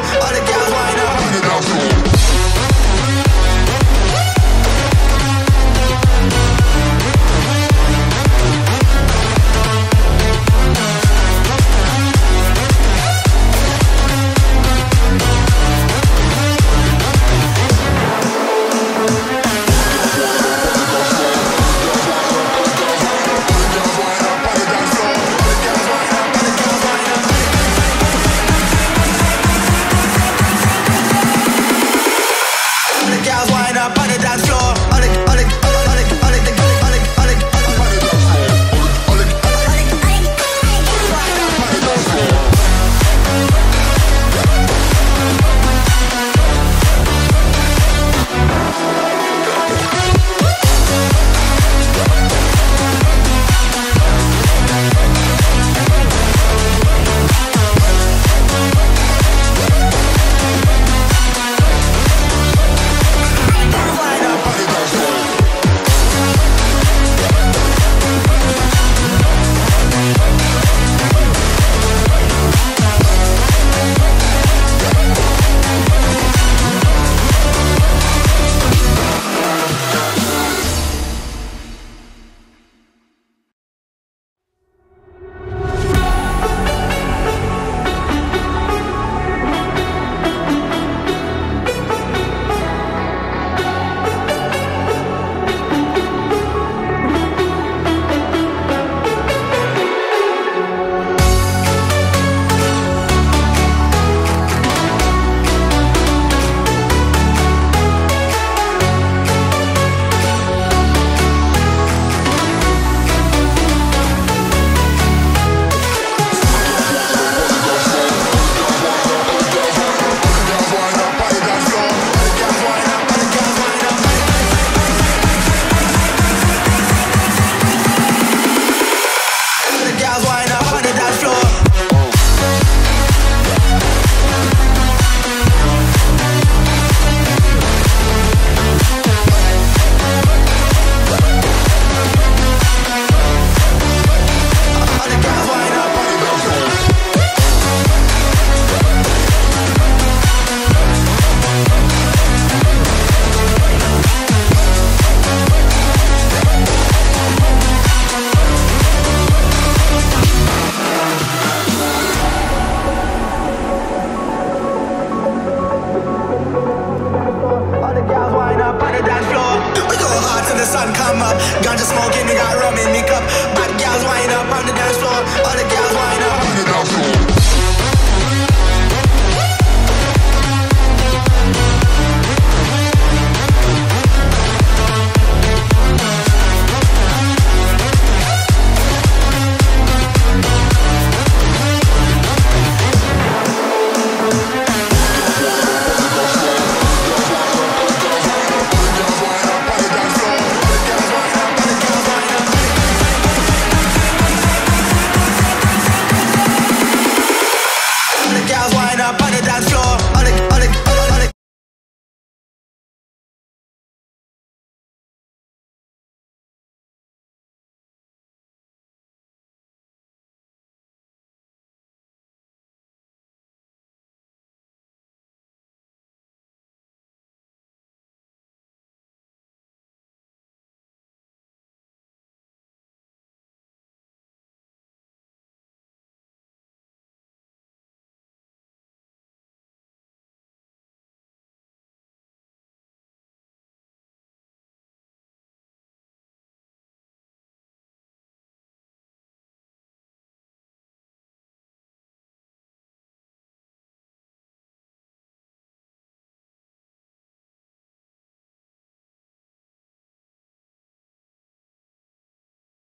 All the